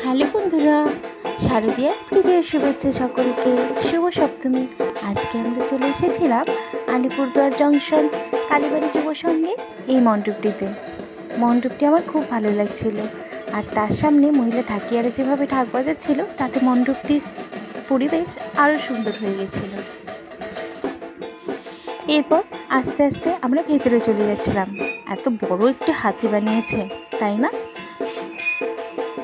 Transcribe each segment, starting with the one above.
Hello বন্ধুরা শারদীয়ার তৃতীয় শুভেচ্ছা সকলকে। শুভ সপ্তমী। আজকে আমরা চলে এসেছিলাম আলিপুরদুয়ার জংশন কালীবাড়ি যুব সঙ্গে এই মণ্ডপটিতে। মণ্ডপটি আমার খুব ভালো লাগছিল। আর তার সামনে মহিলা ঠাকিয়ারা যেভাবে ঢাক বাজাচ্ছিল, তাতে মণ্ডপটির পরিবেশ আরও সুন্দর হয়ে গেছিল। এরপর আস্তে আস্তে আমরা ভেতরে চলে যাচ্ছিলাম। এত বড় একটি হাতি বানিয়েছে, তাই না?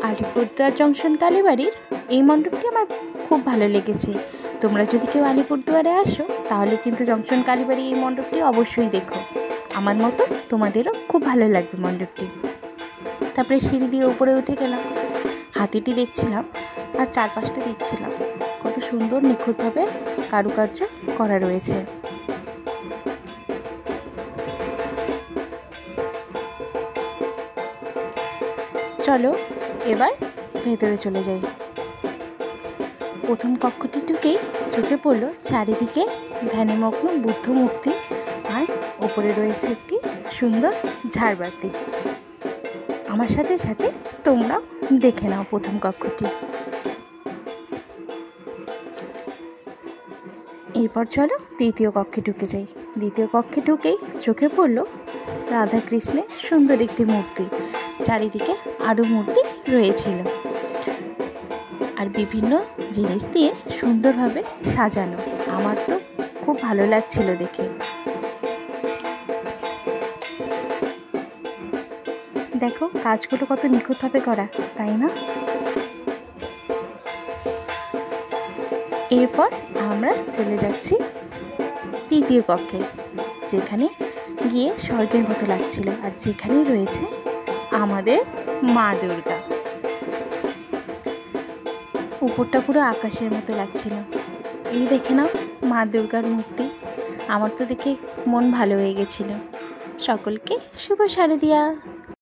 আলিপুরদুয়ার জংশন কালীবাড়ির এই মণ্ডপটি আমার খুব ভালো লেগেছে। তোমরা যদি কেউ আলিপুরদুয়ারে আসো, তাহলে কিন্তু জংশন কালীবাড়ি এই মণ্ডপটি অবশ্যই দেখো। আমার মতো তোমাদেরও খুব ভালো লাগবে মণ্ডপটি। তারপরে সিঁড়ি দিয়ে উপরে উঠে গেলাম। হাতিটি দেখছিলাম আর চারপাশটা দেখছিলাম। কত সুন্দর নিখুঁতভাবে কারুকার্য করা রয়েছে। চলো এবার ভেতরে চলে যাই। প্রথম কক্ষটি ঢুকেই চোখে পড়ল চারিদিকে ধ্যানমগ্ন বুদ্ধ মূর্তি আর ওপরে রয়েছে একটি সুন্দর ঝাড়বাতি। আমার সাথে সাথে তোমরাও দেখে নাও প্রথম কক্ষটি। এরপর চলো দ্বিতীয় কক্ষে ঢুকে যাই। দ্বিতীয় কক্ষে ঢুকেই চোখে পড়ল রাধাকৃষ্ণের সুন্দর একটি মূর্তি। চারিদিকে আরও মূর্তি রয়েছিল। আর বিভিন্ন জিনিস দিয়ে সুন্দরভাবে সাজানো। আমার তো খুব ভালো লাগছিল দেখে। দেখো, কাজগুলো কত নিখুঁতভাবে করা, তাই না? এরপর আমরা চলে যাচ্ছি তৃতীয় কক্ষে, যেখানে গিয়ে স্বর্গের মতো লাগছিল। আর যেখানেই রয়েছে আমাদের মা দুর্গা। উপরটা পুরো আকাশের মতো লাগছিল। এই দেখে নাও, মা দুর্গার মূর্তি। আমার তো দেখে মন ভালো হয়ে গেছিল। সকলকে শুভ শারদিয়া।